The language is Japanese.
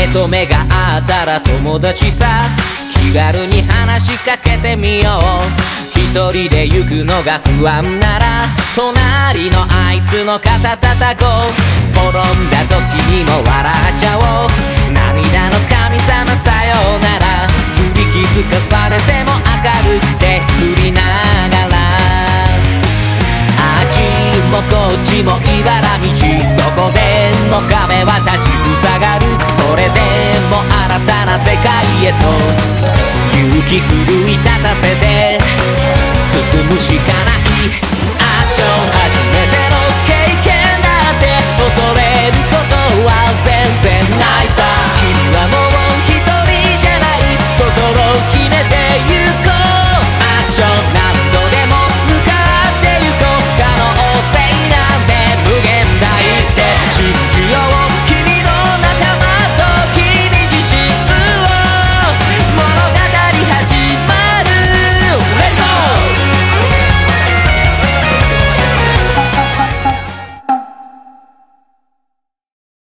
目と目が合ったら友達さ気軽に話しかけてみよう。一人で行くのが不安なら隣のあいつの肩叩こ。う転んだ時にも笑っちゃおう。涙の神様さよう。ならすり気づかされても明るくて振りながら。あっちもこっちも茨道。奮い立たせて進むしかない